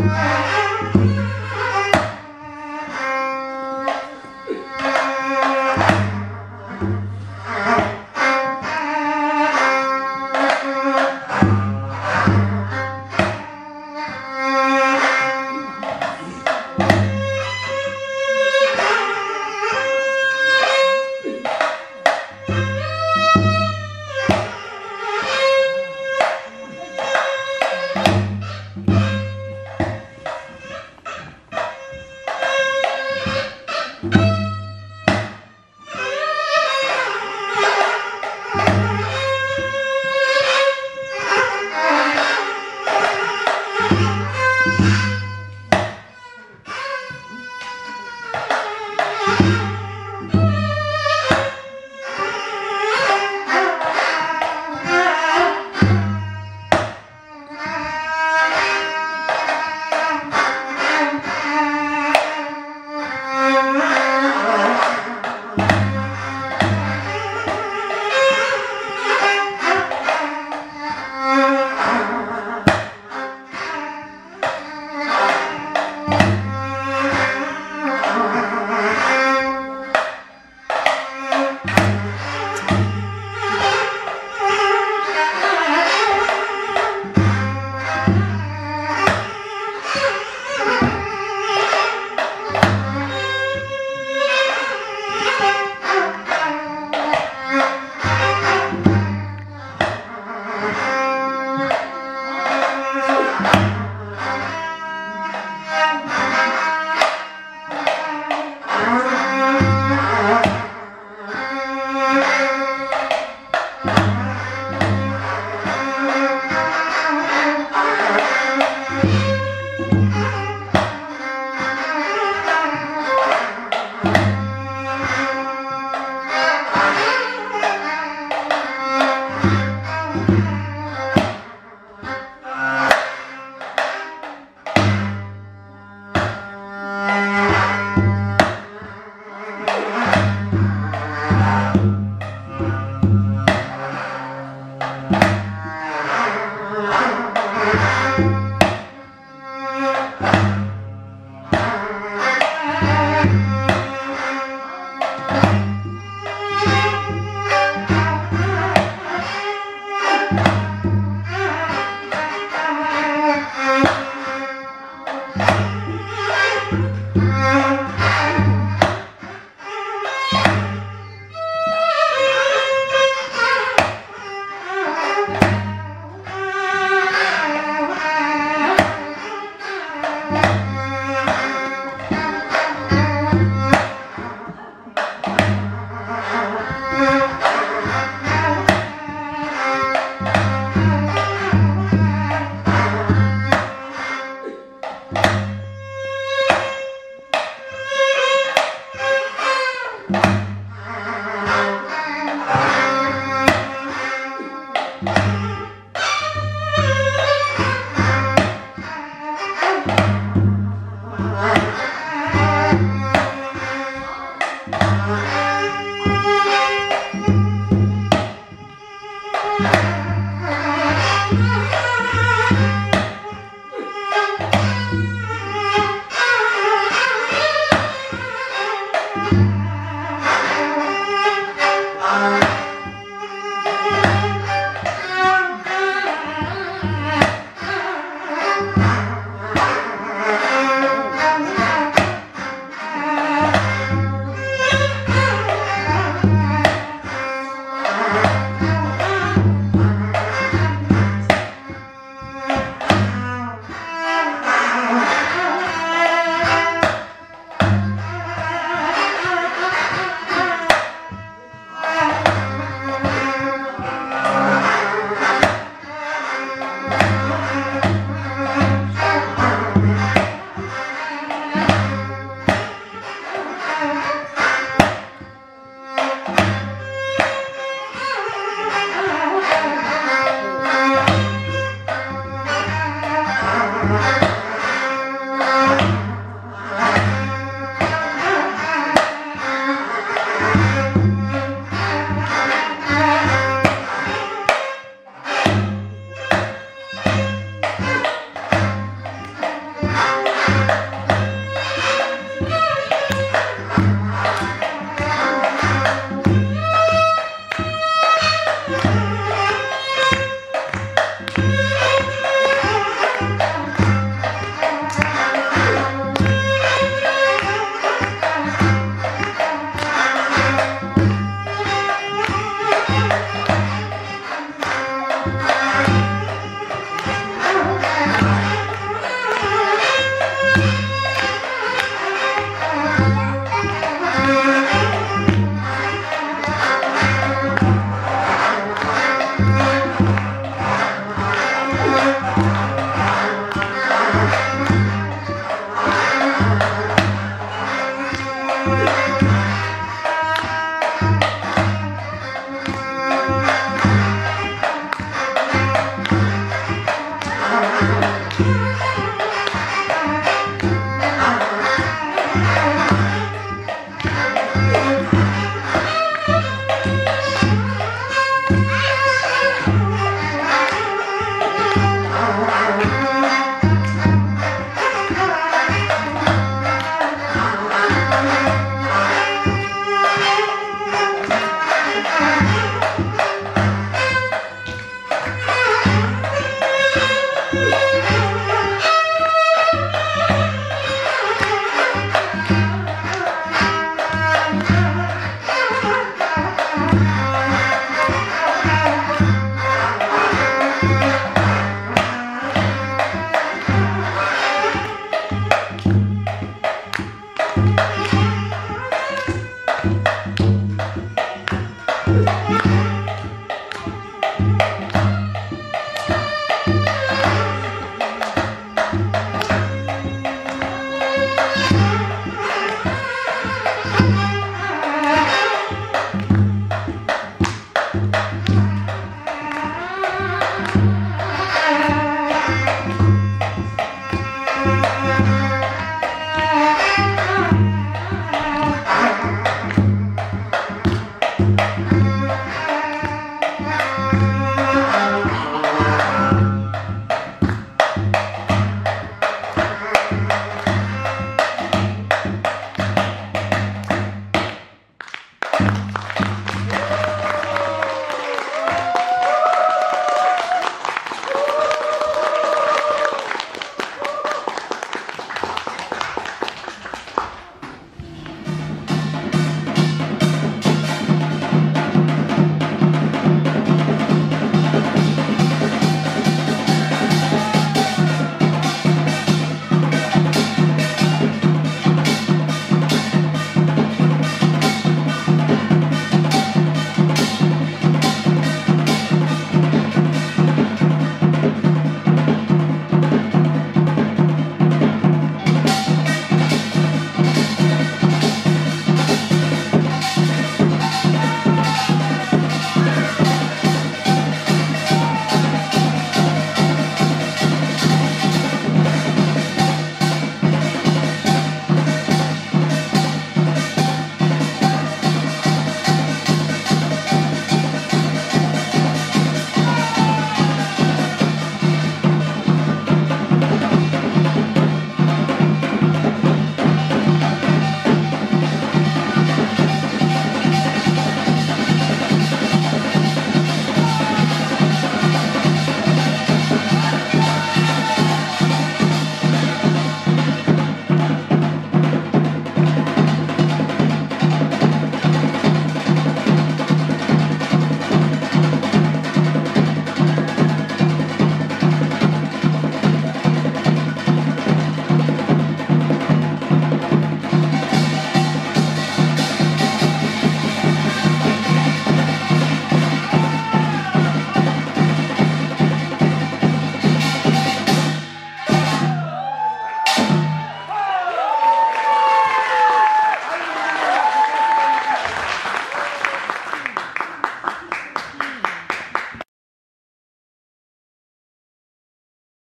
えっ?